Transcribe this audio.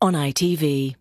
on ITV.